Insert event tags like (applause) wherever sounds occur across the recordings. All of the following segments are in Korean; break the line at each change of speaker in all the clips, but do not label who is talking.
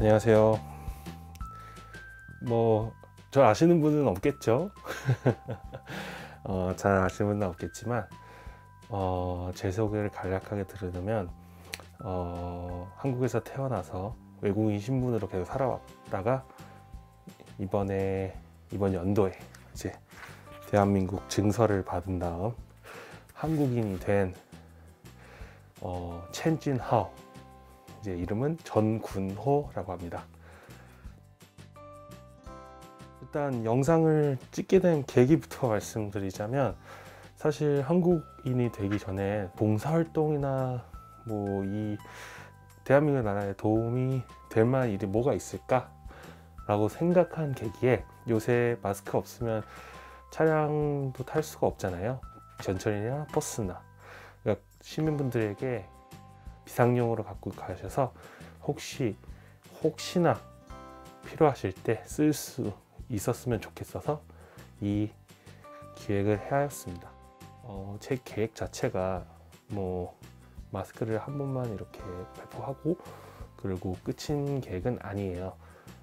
안녕하세요. 뭐, 저 아시는 분은 없겠죠? (laughs) 어, 잘 아시는 분은 없겠지만, 어, 제 소개를 간략하게 들으면, 어, 한국에서 태어나서 외국인 신분으로 계속 살아왔다가, 이번에, 이번 연도에 이제 대한민국 증서를 받은 다음 한국인이 된 어, 첸진하오 이제 이름은 전군호라고 합니다. 일단 영상을 찍게 된 계기부터 말씀드리자면 사실 한국인이 되기 전에 봉사활동이나 뭐 이 대한민국 나라에 도움이 될 만한 일이 뭐가 있을까? 라고 생각한 계기에 요새 마스크 없으면 차량도 탈 수가 없잖아요. 전철이나 버스나. 그러니까 시민분들에게 비상용으로 갖고 가셔서 혹시 혹시나 필요하실 때 쓸 수 있었으면 좋겠어서 이 기획을 하였습니다. 어, 제 계획 자체가 뭐 마스크를 한 번만 이렇게 배포하고 그리고 끝인 계획은 아니에요.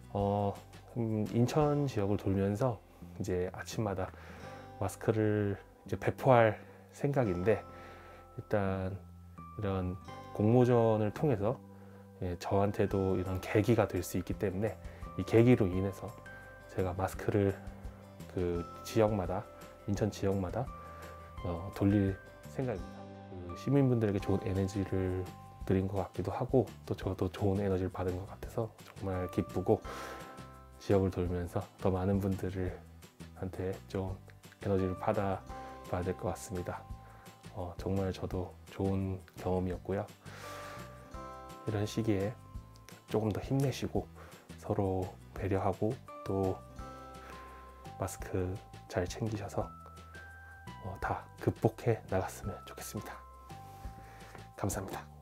어, 음, 인천 지역을 돌면서 이제 아침마다 마스크를 이제 배포할 생각인데 일단 이런 공모전을 통해서 예, 저한테도 이런 계기가 될 수 있기 때문에 이 계기로 인해서 제가 마스크를 그 지역마다 인천 지역마다 어, 돌릴 생각입니다. 그 시민분들에게 좋은 에너지를 드린 것 같기도 하고 또 저도 좋은 에너지를 받은 것 같아서 정말 기쁘고 지역을 돌면서 더 많은 분들을 한테 좀 에너지를 받아 봐야 될 것 같습니다. 어, 정말 저도 좋은 경험이었고요. 이런 시기에 조금 더 힘내시고 서로 배려하고 또 마스크 잘 챙기셔서 어, 다 극복해 나갔으면 좋겠습니다. 감사합니다.